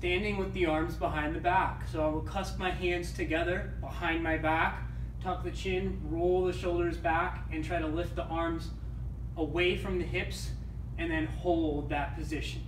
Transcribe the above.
standing with the arms behind the back. So I will cusp my hands together behind my back, tuck the chin, roll the shoulders back, and try to lift the arms away from the hips and then hold that position.